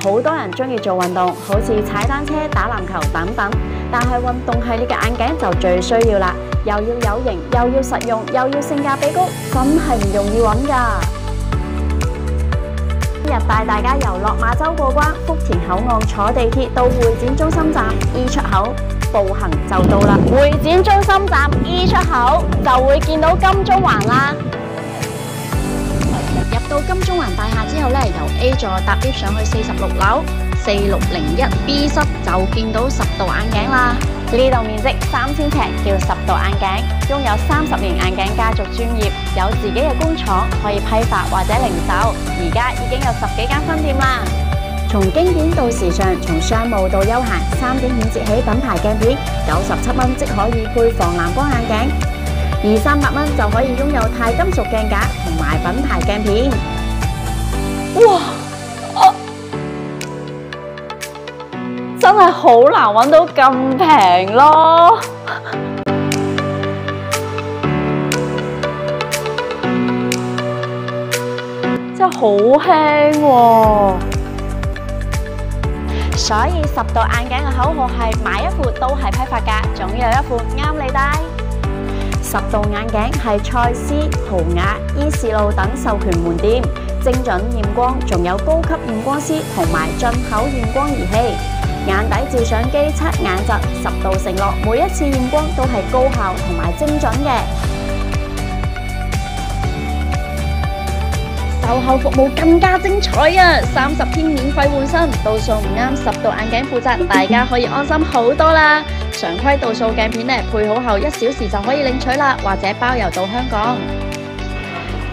好多人中意做运动，好似踩单车、打篮球等等。但系运动系列嘅眼镜就最需要啦，又要有型，又要实用，又要性价比高，真系唔容易揾噶。今日带大家由落马洲过关，福田口岸坐地铁到会展中心站 E 出口，步行就到啦。会展中心站 E 出口就会见到金钟环啦。A 座搭 lift 上去四十六楼，四六零一 B 室就见到十度眼镜啦。呢度面积三千尺，叫十度眼镜，拥有三十年眼镜家族专业，有自己嘅工厂可以批发或者零售。而家已经有十几间分店啦。从经典到时尚，从商务到休闲，三点五折起品牌镜片，九十七蚊即可以配防蓝光眼镜，二三百蚊就可以拥有钛金属镜架同埋品牌镜片。好难揾到咁平咯，真系好轻喎。所以十度眼镜嘅口号系买一副都系批发价，总有一副啱你戴。十度眼镜系蔡司、豪雅、依视路等授权门店，精准验光，仲有高级验光师同埋进口验光仪器。眼底照相机测眼疾，十度承诺，每一次验光都系高效同埋精准嘅。售后服务更加精彩啊！三十天免费换新，度数唔啱十度眼镜负责，大家可以安心好多啦。常规度数镜片咧配好后一小时就可以领取啦，或者包邮到香港。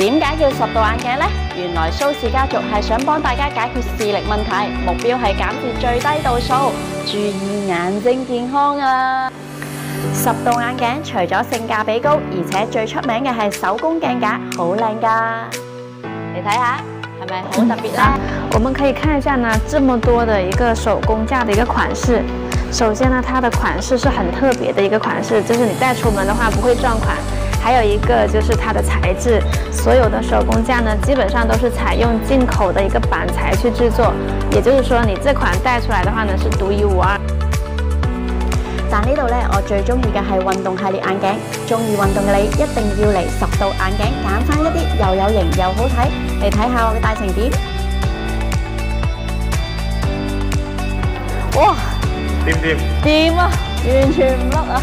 点解叫十度眼镜呢？原来苏氏家族系想帮大家解决视力问题，目标系减至最低度数，注意眼睛健康啊！十度眼镜除咗性价比高，而且最出名嘅系手工镜架，好靓噶！你睇下，系咪好特别咧？我们可以看一下呢，这么多的一个手工架的一个款式。首先呢，它的款式是很特别的一个款式，就是你带出门的话不会撞款。还有一个就是它的材质，所有的手工架呢，基本上都是采用进口的一个板材去制作，也就是说你这款戴出来的话呢是独一无二。但呢度呢，我最中意嘅系运动系列眼镜，中意运动嘅你一定要嚟十度眼镜，拣翻一啲，又有型又好睇，嚟睇下我嘅戴成点。哇！掂掂掂啊，完全唔甩啊，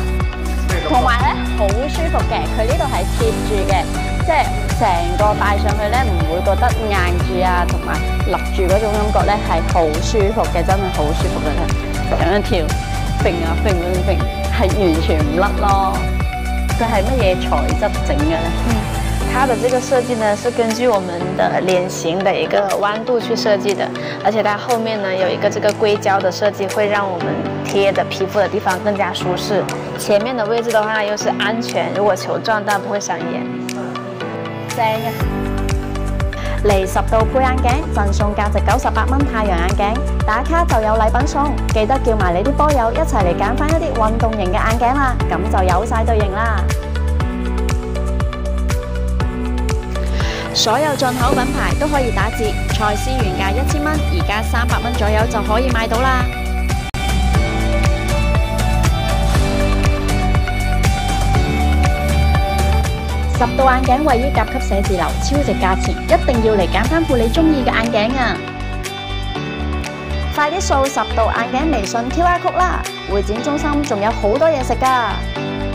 同埋咧好。嘅，佢呢度系贴住嘅，即系成个戴上去咧，唔会觉得硬住啊，同埋立住嗰种感觉咧，系好舒服嘅，真系好舒服嘅。咁样跳，揈啊揈揈，系完全唔甩咯。佢系乜嘢材质整嘅？它的这个设计呢，是根据我们的脸型的一个弯度去设计的，而且它后面呢有一个这个硅胶的设计，会让我们贴的皮肤的地方更加舒适。前面的位置的话又是安全，如果球撞到不会伤眼。三，嚟十度配眼镜，赠送价值九十八蚊太阳眼镜，打卡就有礼品送，记得叫埋你啲波友一齐嚟拣翻一啲运动型嘅眼镜啦，咁就有晒队形啦。所有进口品牌都可以打折，蔡司原价一千蚊，而家三百蚊左右就可以买到啦。十度眼镜位于甲级写字楼，超值价钱，一定要嚟拣翻副你中意嘅眼镜啊！快啲扫十度眼镜微信 Q R code 啦！会展中心仲有好多嘢食噶～